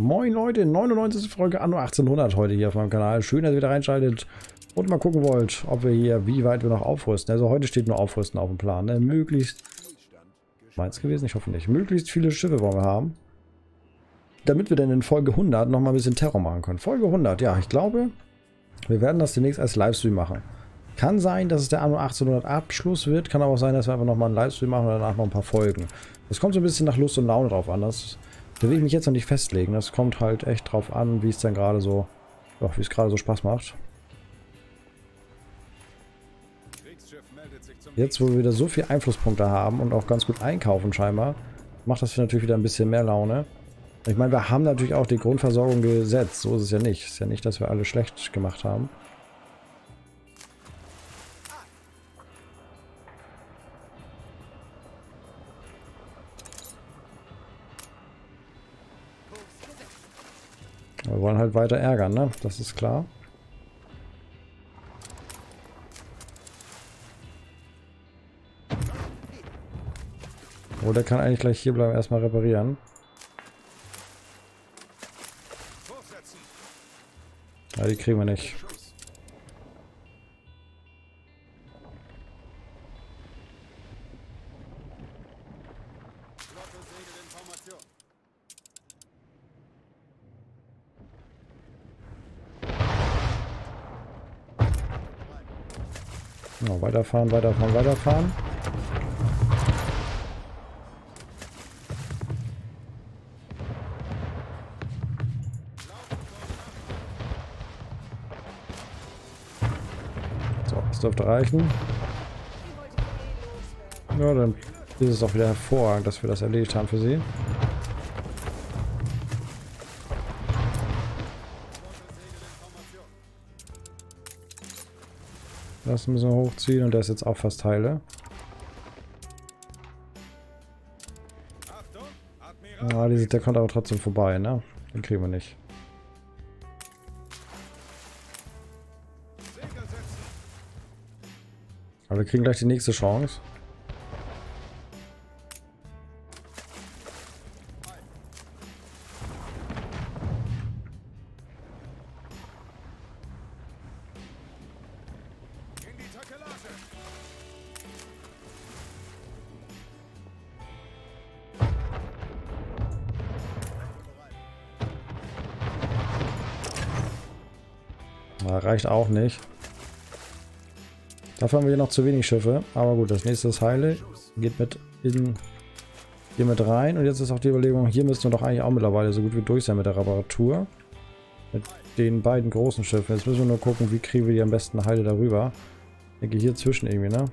Moin Leute, 99. Folge Anno 1800 heute hier auf meinem Kanal. Schön, dass ihr wieder reinschaltet und mal gucken wollt, ob wir hier, wie weit wir noch aufrüsten. Also heute steht nur Aufrüsten auf dem Plan. Ne? Möglichst, meins gewesen? Ich hoffe nicht. Möglichst viele Schiffe wollen wir haben. Damit wir dann in Folge 100 nochmal ein bisschen Terror machen können. Folge 100, ja, ich glaube, wir werden das demnächst als Livestream machen. Kann sein, dass es der Anno 1800 Abschluss wird. Kann aber auch sein, dass wir einfach nochmal einen Livestream machen und danach noch ein paar Folgen. Das kommt so ein bisschen nach Lust und Laune drauf an. Das da will ich mich jetzt noch nicht festlegen. Das kommt halt echt drauf an, wie es dann gerade so, wie es gerade so Spaß macht. Jetzt, wo wir wieder so viele Einflusspunkte haben und auch ganz gut einkaufen scheinbar, macht das natürlich wieder ein bisschen mehr Laune. Ich meine, wir haben natürlich auch die Grundversorgung gesetzt. So ist es ja nicht. Es ist ja nicht, dass wir alle schlecht gemacht haben. Wir wollen halt weiter ärgern, ne? Das ist klar. Oh, der kann eigentlich gleich hier bleiben, erstmal reparieren. Ja, die kriegen wir nicht. Weiterfahren, weiterfahren, weiterfahren. So, das dürfte reichen. Ja, dann ist es auch wieder hervorragend, dass wir das erledigt haben für sie. Das müssen wir hochziehen und der ist jetzt auch fast heile. Ah, die, der kommt aber trotzdem vorbei, ne? Den kriegen wir nicht. Aber wir kriegen gleich die nächste Chance. Na, reicht auch nicht. Dafür haben wir hier noch zu wenig Schiffe. Aber gut, das nächste ist Heile. Geht mit in hier mit rein. Und jetzt ist auch die Überlegung, hier müssten wir doch eigentlich auch mittlerweile so gut wie durch sein mit der Reparatur. Mit den beiden großen Schiffen. Jetzt müssen wir nur gucken, wie kriegen wir die am besten Heile darüber. Ich denke hier zwischen irgendwie, ne?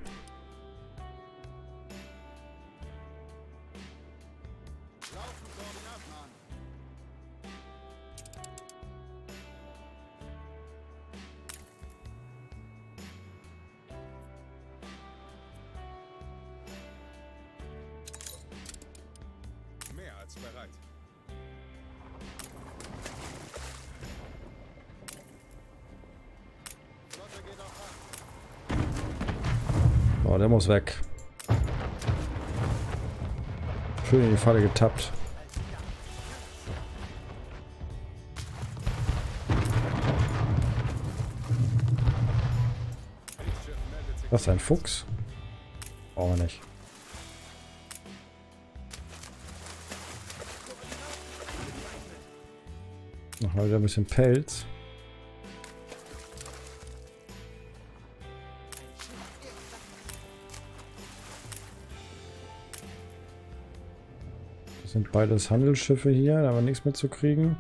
Weg. Schön in die Falle getappt. Was ist ein Fuchs? Brauchen wir nicht. Noch mal wieder ein bisschen Pelz. Sind beides Handelsschiffe hier, da haben wir nichts mitzukriegen.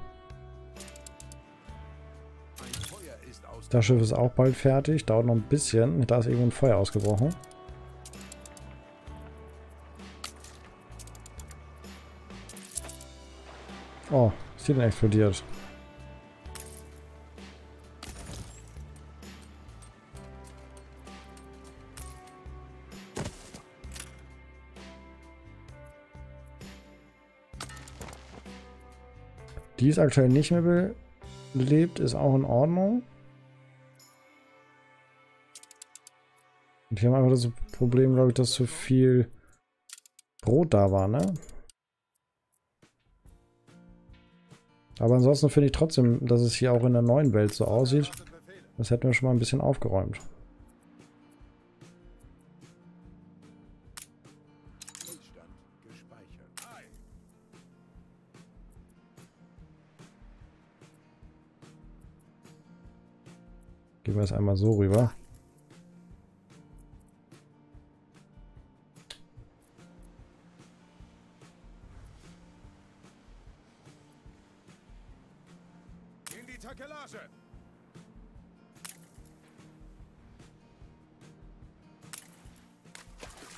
Das Schiff ist auch bald fertig, dauert noch ein bisschen. Da ist irgendwo ein Feuer ausgebrochen. Oh, ist hier denn explodiert? Die ist aktuell nicht mehr belebt, ist auch in Ordnung. Und hier haben wir einfach das Problem, glaube ich, dass zu viel Brot da war, ne? Aber ansonsten finde ich trotzdem, dass es hier auch in der neuen Welt so aussieht. Das hätten wir schon mal ein bisschen aufgeräumt. Wir es einmal so rüber.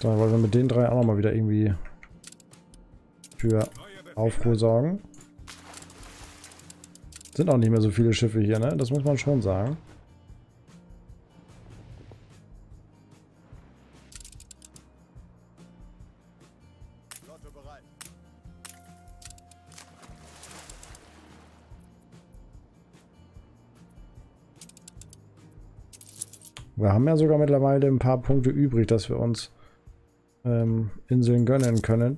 So, wollen wir mit den drei auch nochmal wieder irgendwie für Aufruhr sorgen. Sind auch nicht mehr so viele Schiffe hier, ne? Das muss man schon sagen. Wir haben ja sogar mittlerweile ein paar Punkte übrig, dass wir uns ähm, Inseln gönnen können.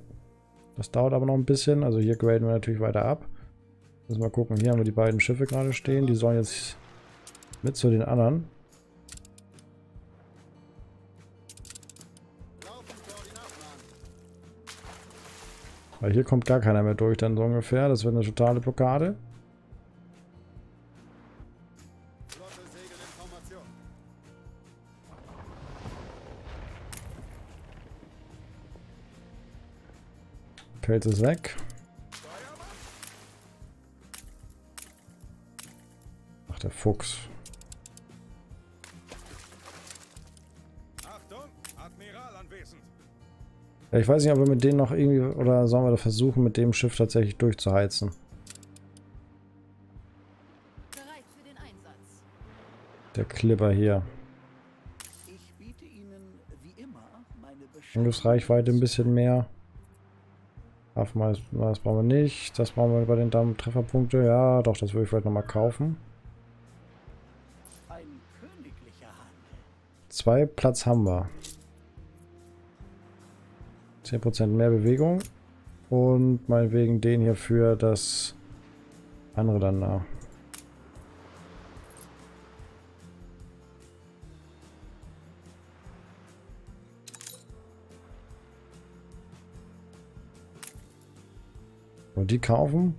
Das dauert aber noch ein bisschen. Also hier graden wir natürlich weiter ab. Müssen wir mal gucken. Hier haben wir die beiden Schiffe gerade stehen. Die sollen jetzt mit zu den anderen. Weil hier kommt gar keiner mehr durch, dann so ungefähr. Das wird eine totale Blockade. Pelz ist weg. Ach, der Fuchs. Ja, ich weiß nicht, ob wir mit denen noch irgendwie, oder sollen wir da versuchen, mit dem Schiff tatsächlich durchzuheizen. Der Clipper hier. Angriffsreichweite ein bisschen mehr. Waffen, das brauchen wir nicht. Das brauchen wir bei den Damen Trefferpunkte. Ja, doch, das würde ich vielleicht nochmal kaufen. Zwei Platz haben wir. 10% mehr Bewegung. Und meinetwegen den hier für das andere dann da. Und die kaufen?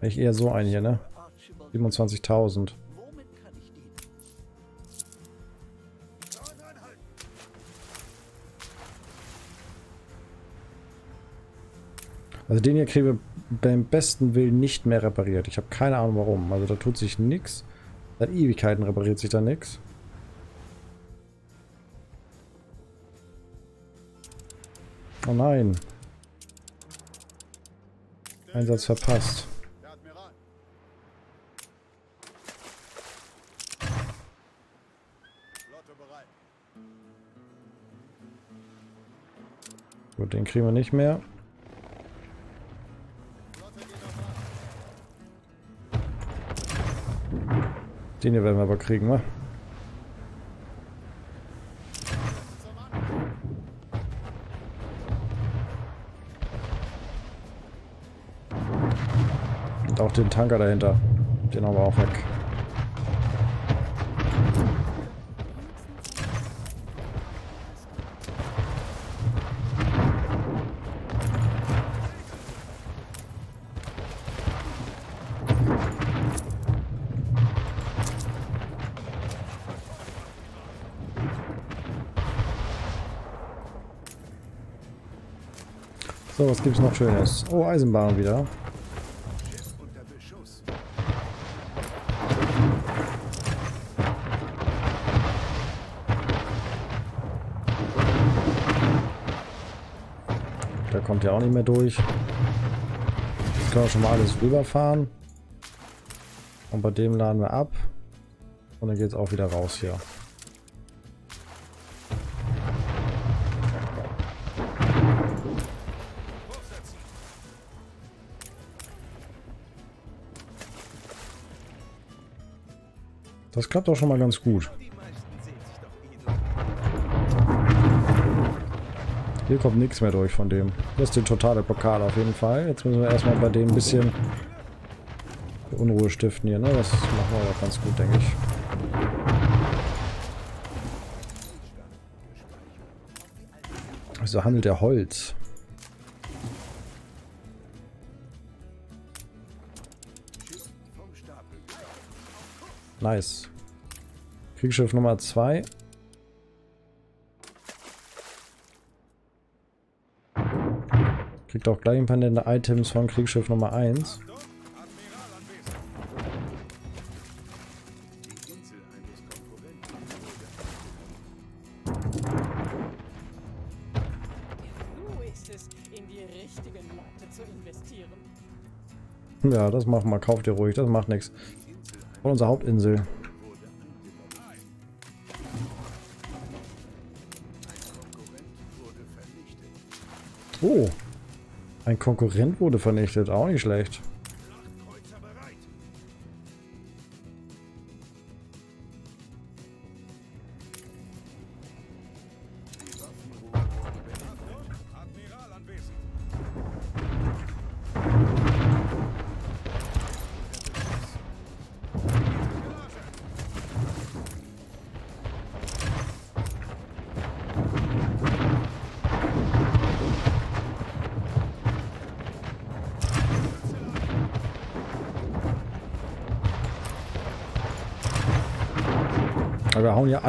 Ich eher so ein hier, ne? 27.000. Also den hier kriegen wir beim besten Willen nicht mehr repariert. Ich habe keine Ahnung warum. Also da tut sich nichts. Seit Ewigkeiten repariert sich da nichts. Oh nein. Einsatz verpasst. Gut, den kriegen wir nicht mehr. Den hier werden wir aber kriegen, wa? Auch den Tanker dahinter. Den haben wir auch weg. So, was gibt's noch Schönes? Oh, Eisenbahn wieder. Kommt ja auch nicht mehr durch. Jetzt können wir schon mal alles rüberfahren. Und bei dem laden wir ab. Und dann geht es auch wieder raus hier. Das klappt auch schon mal ganz gut. Hier kommt nichts mehr durch von dem. Das ist die totale Blockade auf jeden Fall. Jetzt müssen wir erstmal bei denen ein bisschen Unruhe stiften hier, ne? Das machen wir aber ganz gut, denke ich. Also handelt er Holz. Nice. Kriegsschiff Nummer 2. Kriegt auch gleich ein paar nette Items von Kriegsschiff Nummer 1. Ja, das machen wir. Kauft ihr ruhig, das macht nichts. Von unserer Hauptinsel. Oh. Ein Konkurrent wurde vernichtet. Auch nicht schlecht.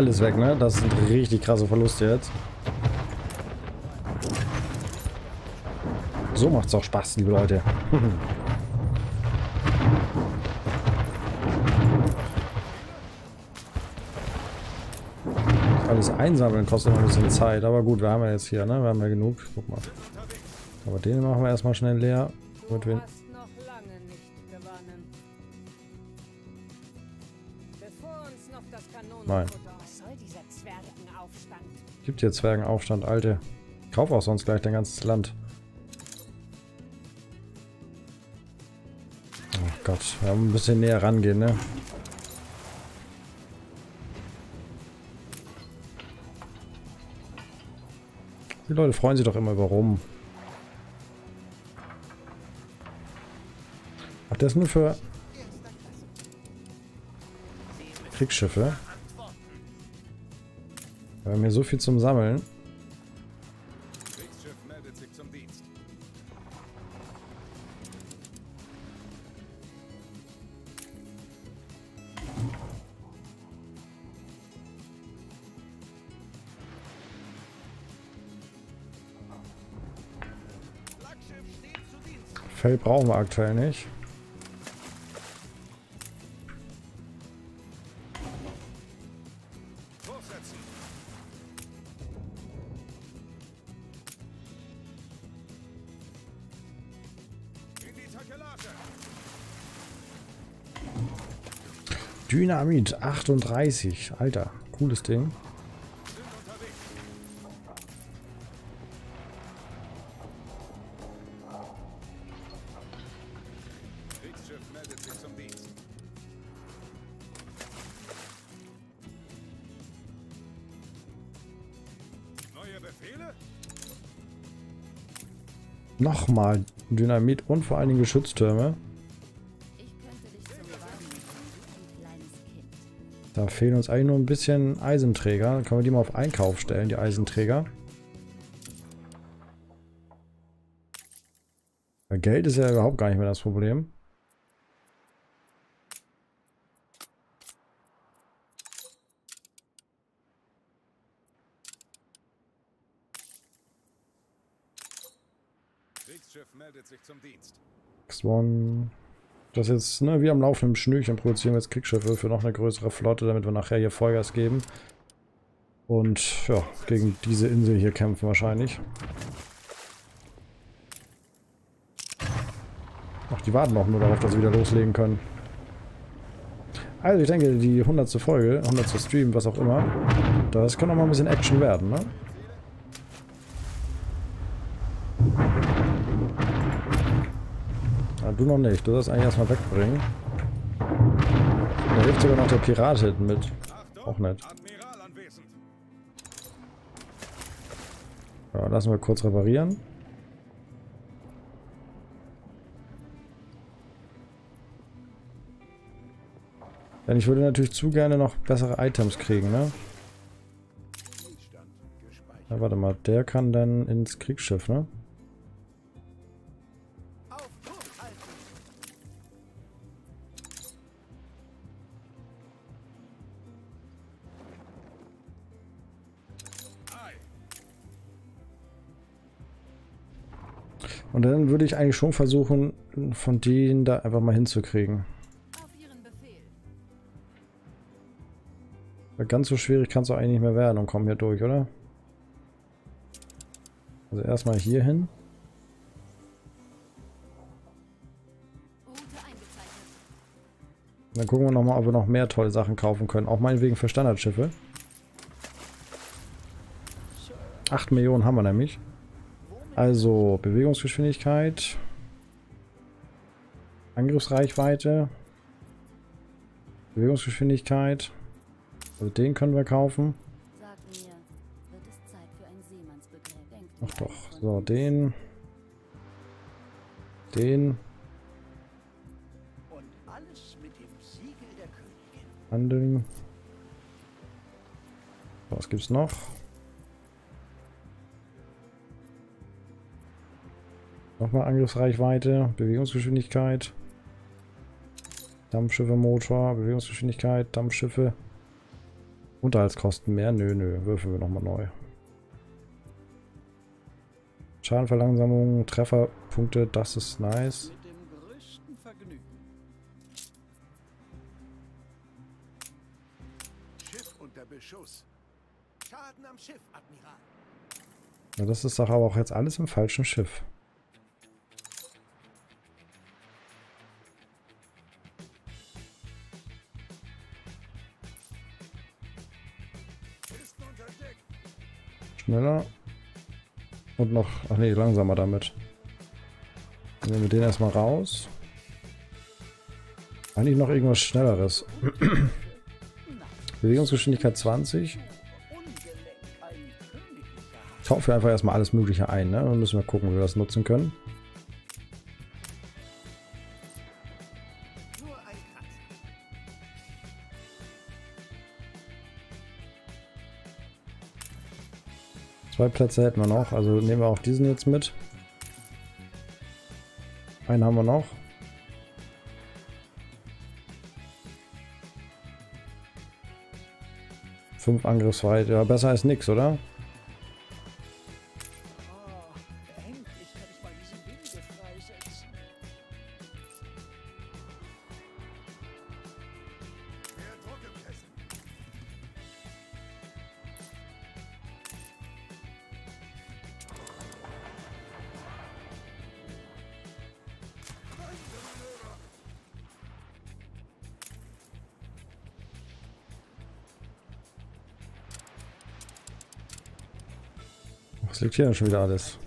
Alles weg, ne? Das sind richtig krasse Verluste jetzt. So macht's auch Spaß, liebe Leute. alles einsammeln kostet noch ein bisschen Zeit, aber gut, wir haben ja jetzt hier, ne? Wir haben ja genug. Guck mal. Aber den machen wir erstmal schnell leer. Damit wir Nein. Gibt hier Zwergenaufstand, alte. Kauf auch sonst gleich dein ganzes Land. Oh Gott, wir haben ein bisschen näher rangehen, ne? Die Leute freuen sich doch immer über rum. Ach, das nur für Kriegsschiffe. Wir haben hier so viel zum Sammeln. Fell brauchen wir aktuell nicht. Dynamit 38. Alter, cooles Ding. Nochmal Dynamit und vor allen Dingen Geschütztürme. Da fehlen uns eigentlich nur ein bisschen Eisenträger. Dann können wir die mal auf Einkauf stellen, die Eisenträger. Geld ist ja überhaupt gar nicht mehr das Problem. Kriegsschiff meldet sich zum Dienst. Next one. Das jetzt, ne, wie am laufenden Schnürchen produzieren wir jetzt Kriegsschiffe für noch eine größere Flotte, damit wir nachher hier Vollgas geben. Und ja, gegen diese Insel hier kämpfen wahrscheinlich. Ach, die warten noch nur darauf, dass sie wieder loslegen können. Also ich denke, die 100. Folge, 100. Stream, was auch immer, das kann auch mal ein bisschen Action werden, ne? Du noch nicht. Du sollst eigentlich erstmal wegbringen. Da hilft sogar noch der Pirat hinten mit. Auch nett. Ja, lassen wir kurz reparieren. Denn ich würde natürlich zu gerne noch bessere Items kriegen, ne? Ja, warte mal, der kann dann ins Kriegsschiff, ne? Und dann würde ich eigentlich schon versuchen, von denen da einfach mal hinzukriegen. Ganz so schwierig kann es auch eigentlich nicht mehr werden und kommen hier durch, oder? Also erstmal hier hin. Dann gucken wir nochmal, ob wir noch mehr tolle Sachen kaufen können. Auch meinetwegen für Standardschiffe. 8 Millionen haben wir nämlich. Also Bewegungsgeschwindigkeit. Angriffsreichweite. Bewegungsgeschwindigkeit. Also den können wir kaufen. Ach doch. So, den. Den. Handeln. Was gibt's noch? Nochmal Angriffsreichweite, Bewegungsgeschwindigkeit. Dampfschiffe, Motor, Bewegungsgeschwindigkeit, Dampfschiffe. Unterhaltskosten mehr? Nö, nö. Würfeln wir nochmal neu. Schadenverlangsamung, Trefferpunkte, das ist nice. Ja, das ist doch aber auch jetzt alles im falschen Schiff. Schneller. Und noch, ach nee, langsamer damit. Nehmen wir den erstmal raus. Eigentlich noch irgendwas Schnelleres. Bewegungsgeschwindigkeit 20. Kaufen wir einfach erstmal alles Mögliche ein, ne? Dann müssen wir gucken, wie wir das nutzen können. Zwei Plätze hätten wir noch, also nehmen wir auch diesen jetzt mit. Einen haben wir noch. Fünf Angriffsweite, ja besser als nix, oder? Liegt hier denn schon wieder alles?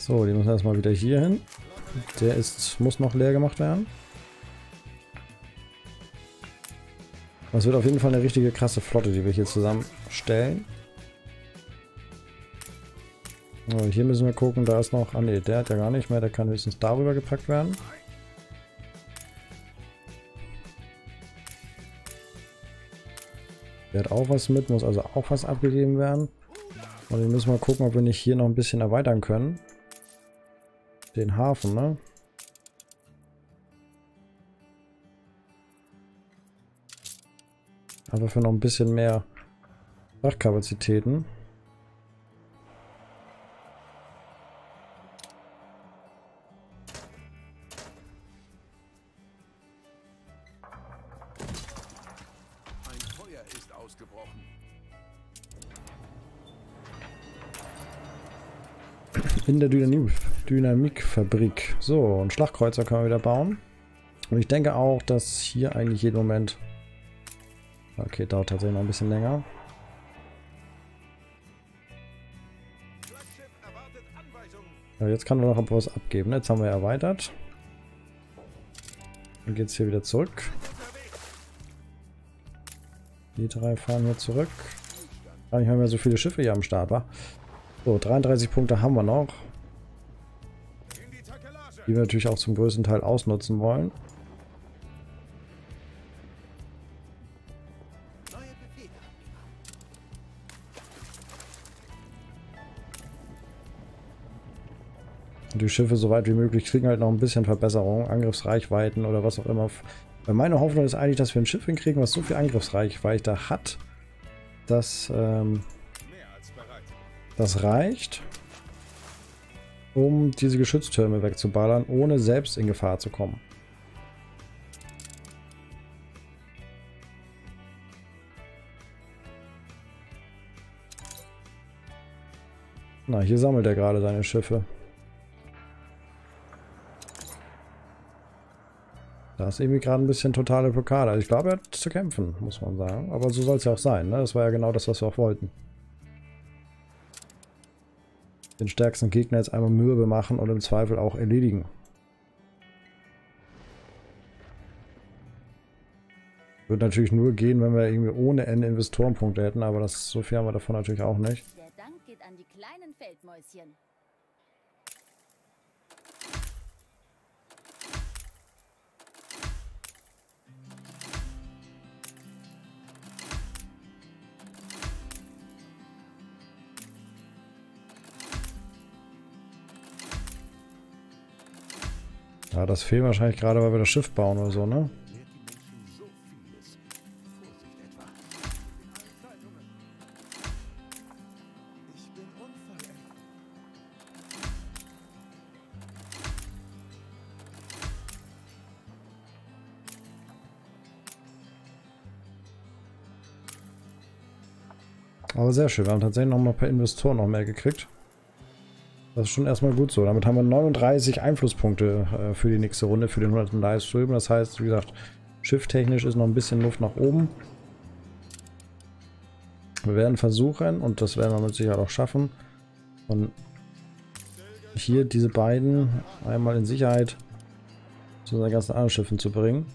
So, die müssen erstmal wieder hier hin. Der ist, muss noch leer gemacht werden. Das wird auf jeden Fall eine richtige krasse Flotte, die wir hier zusammenstellen. Hier müssen wir gucken, da ist noch... Ah ne, der hat ja gar nicht mehr, der kann höchstens darüber gepackt werden. Der hat auch was mit, muss also auch was abgegeben werden. Und wir müssen mal gucken, ob wir nicht hier noch ein bisschen erweitern können. Den Hafen, ne? Aber für noch ein bisschen mehr Frachtkapazitäten. In der Dynamik Dynamikfabrik. So, ein Schlagkreuzer können wir wieder bauen. Und ich denke auch, dass hier eigentlich jeden Moment... Okay, dauert tatsächlich noch ein bisschen länger. Ja, jetzt kann er noch was abgeben. Jetzt haben wir erweitert. Dann geht es hier wieder zurück. Die drei fahren hier zurück. Gar nicht mehr so viele Schiffe hier am Start, wa? So, 33 Punkte haben wir noch. Die wir natürlich auch zum größten Teil ausnutzen wollen. Die Schiffe so weit wie möglich kriegen halt noch ein bisschen Verbesserung, Angriffsreichweiten oder was auch immer. Meine Hoffnung ist eigentlich, dass wir ein Schiff hinkriegen, was so viel Angriffsreichweite hat, dass ähm, das reicht, um diese Geschütztürme wegzuballern, ohne selbst in Gefahr zu kommen. Na, hier sammelt er gerade seine Schiffe. Da ist irgendwie gerade ein bisschen totale Blockade. Also ich glaube, er hat zu kämpfen, muss man sagen. Aber so soll es ja auch sein. Ne? Das war ja genau das, was wir auch wollten. Den stärksten Gegner jetzt einmal mürbe machen und im Zweifel auch erledigen. Würde natürlich nur gehen, wenn wir irgendwie ohne Ende Investorenpunkte hätten, aber das, so viel haben wir davon natürlich auch nicht. Der Dank geht an die kleinen Feldmäuschen. Ja, das fehlt wahrscheinlich gerade, weil wir das Schiff bauen oder so, ne? Aber sehr schön, wir haben tatsächlich noch mal ein paar Investoren noch mehr gekriegt. Das ist schon erstmal gut so. Damit haben wir 39 Einflusspunkte äh, für die nächste Runde, für den 100. Livestream. Das heißt, wie gesagt, schifftechnisch ist noch ein bisschen Luft nach oben. Wir werden versuchen, und das werden wir mit Sicherheit auch schaffen, und hier diese beiden einmal in Sicherheit zu unseren ganzen anderen Schiffen zu bringen.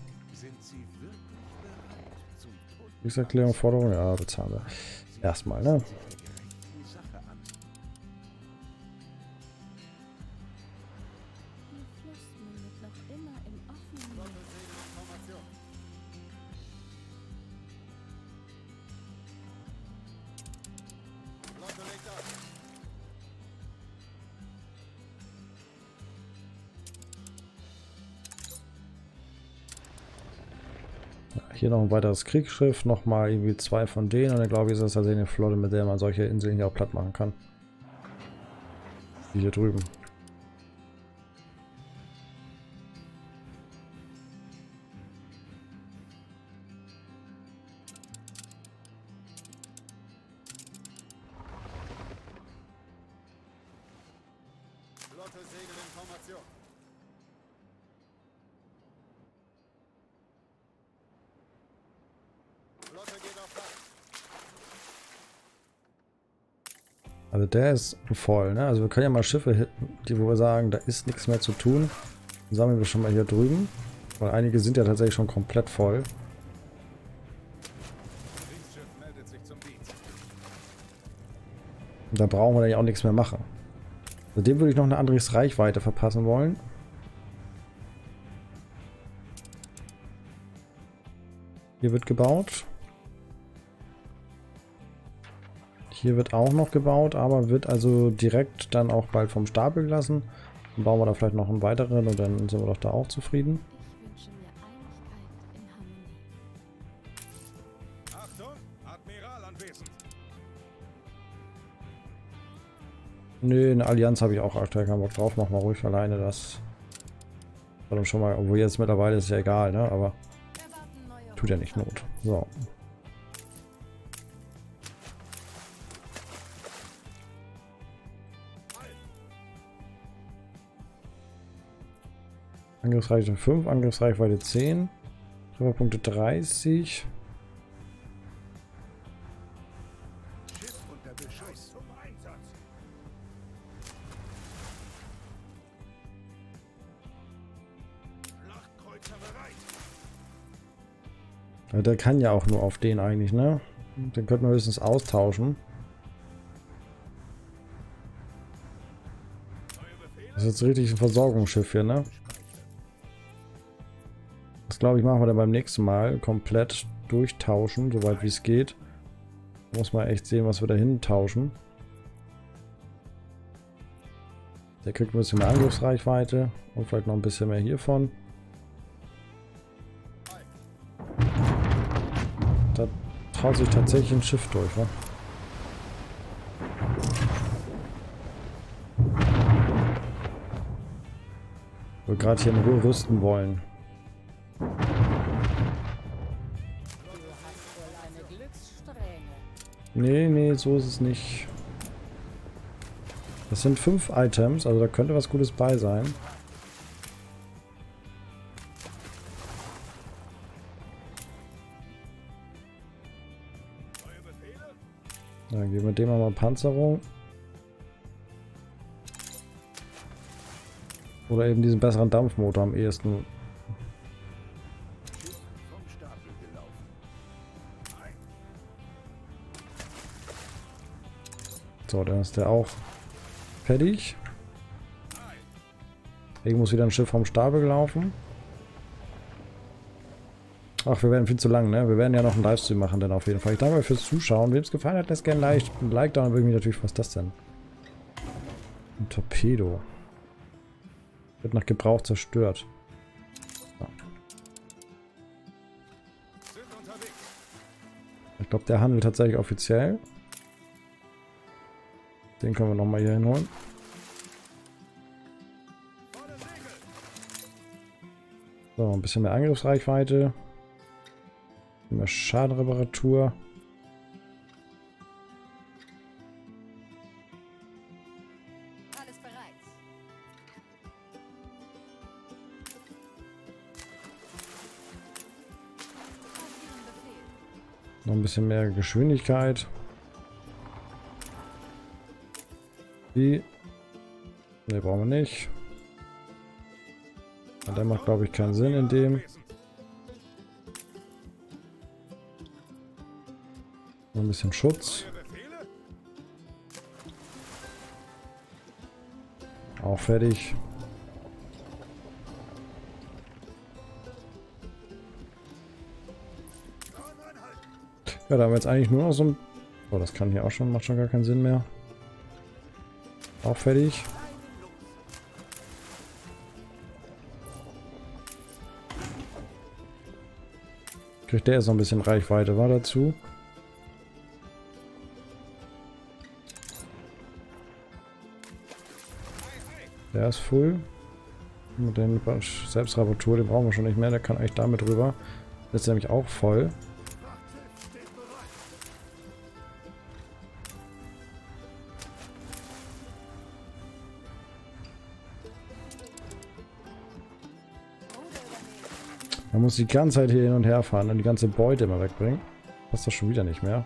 Kriegserklärung, Forderung, ja, bezahlen wir. Erstmal, ne? Noch ein weiteres Kriegsschiff, nochmal irgendwie zwei von denen und dann glaube ich, ist das tatsächlich eine Flotte, mit der man solche Inseln hier auch platt machen kann. Wie hier drüben. Also der ist voll, ne? Also wir können ja mal Schiffe hitten, die wo wir sagen, da ist nichts mehr zu tun. Sammeln wir schon mal hier drüben. Weil einige sind ja tatsächlich schon komplett voll. Und da brauchen wir dann ja auch nichts mehr machen. Also dem würde ich noch eine andere Reichweite verpassen wollen. Hier wird gebaut. Hier wird auch noch gebaut, aber wird also direkt dann auch bald vom Stapel gelassen. Dann bauen wir da vielleicht noch einen weiteren und dann sind wir doch da auch zufrieden. Nö, eine Allianz habe ich auch aktuell keinen Bock drauf. Mach mal ruhig alleine das. Schon mal, obwohl jetzt mittlerweile ist ja egal, ne? Aber tut ja nicht Not. So. Angriffsreichweite 5, Angriffsreichweite 10, Trefferpunkte 30. Der kann ja auch nur auf den eigentlich, ne? Den könnten wir höchstens austauschen. Das ist jetzt richtig ein Versorgungsschiff hier, ne? Das glaube ich machen wir dann beim nächsten Mal komplett durchtauschen, soweit wie es geht. Muss man echt sehen, was wir da hin tauschen. Der kriegt ein bisschen mehr Angriffsreichweite und vielleicht noch ein bisschen mehr hiervon. Da traut sich tatsächlich ein Schiff durch, wa? Wir gerade hier in Ruhe rüsten wollen. Nee, nee, so ist es nicht. Das sind fünf Items, also da könnte was Gutes bei sein. Dann geben wir dem mal Panzerung. Oder eben diesen besseren Dampfmotor am ehesten. So, dann ist der auch fertig. Hier muss wieder ein Schiff vom Stapel gelaufen. Ach, wir werden viel zu lang, ne? Wir werden ja noch einen Livestream machen, dann auf jeden Fall. Ich danke euch fürs Zuschauen. Wem es gefallen hat, lasst gerne ein Like da und würde mich natürlich, was ist das denn? Ein Torpedo. Wird nach Gebrauch zerstört. Ich glaube, der handelt tatsächlich offiziell. Den können wir nochmal hier hinholen. So, ein bisschen mehr Angriffsreichweite. Mehr Schadenreparatur. Noch ein bisschen mehr Geschwindigkeit. Die. Ne, brauchen wir nicht. Und der macht, glaube ich, keinen Sinn in dem. Noch ein bisschen Schutz. Auch fertig. Ja, da haben wir jetzt eigentlich nur noch so ein... Oh, das kann hier auch schon, macht schon gar keinen Sinn mehr. Auch fertig. Kriegt der jetzt noch ein bisschen Reichweite, war dazu. Der ist full. Mit den Selbstrapportur, den brauchen wir schon nicht mehr. Der kann eigentlich damit rüber. Der ist nämlich auch voll. Muss die ganze Zeit hier hin und her fahren und die ganze Beute immer wegbringen. Passt das schon wieder nicht mehr.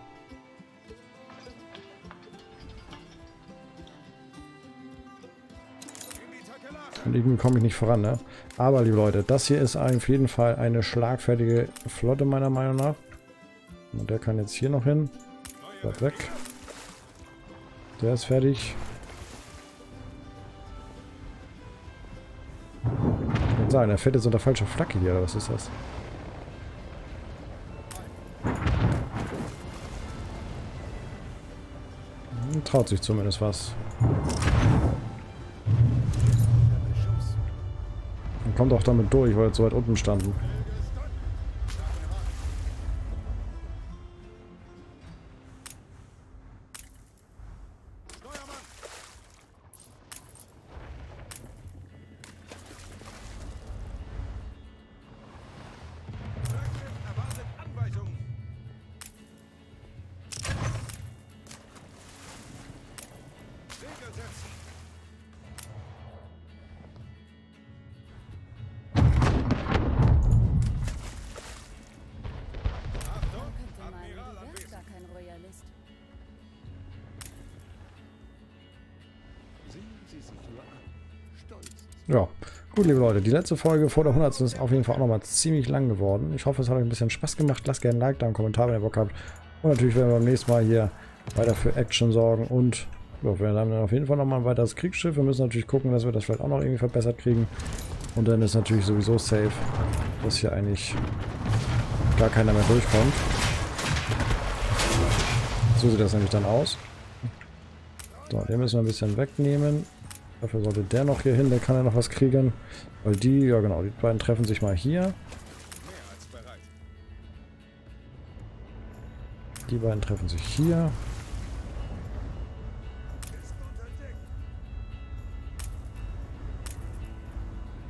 Und irgendwie komme ich nicht voran, ne? Aber, liebe Leute, das hier ist auf jeden Fall eine schlagfertige Flotte, meiner Meinung nach. Und der kann jetzt hier noch hin. Bleibt weg. Der ist fertig. Sagen, er fährt jetzt unter falscher Flagge hier, oder was ist das? Hm, traut sich zumindest was. Und kommt auch damit durch, weil er so weit unten standen. Liebe Leute, die letzte Folge vor der 100. ist auf jeden Fall auch nochmal ziemlich lang geworden. Ich hoffe, es hat euch ein bisschen Spaß gemacht. Lasst gerne ein Like da, einen Kommentar, wenn ihr Bock habt. Und natürlich werden wir beim nächsten Mal hier weiter für Action sorgen. Und ja, wir haben dann auf jeden Fall nochmal ein weiteres Kriegsschiff. Wir müssen natürlich gucken, dass wir das vielleicht auch noch irgendwie verbessert kriegen. Und dann ist natürlich sowieso safe, dass hier eigentlich gar keiner mehr durchkommt. So sieht das nämlich dann aus. So, den müssen wir ein bisschen wegnehmen. Dafür sollte der noch hier hin, der kann ja noch was kriegen. Weil die, ja genau, die beiden treffen sich mal hier. Die beiden treffen sich hier.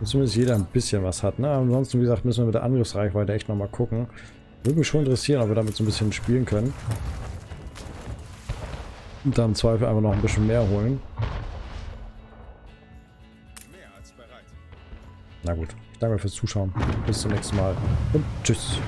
Zumindest jeder ein bisschen was hat. Ne? Ansonsten, wie gesagt, müssen wir mit der Angriffsreichweite echt nochmal gucken. Würde mich schon interessieren, ob wir damit so ein bisschen spielen können. Und dann im Zweifel einfach noch ein bisschen mehr holen. Na gut, danke fürs Zuschauen. Bis zum nächsten Mal und tschüss.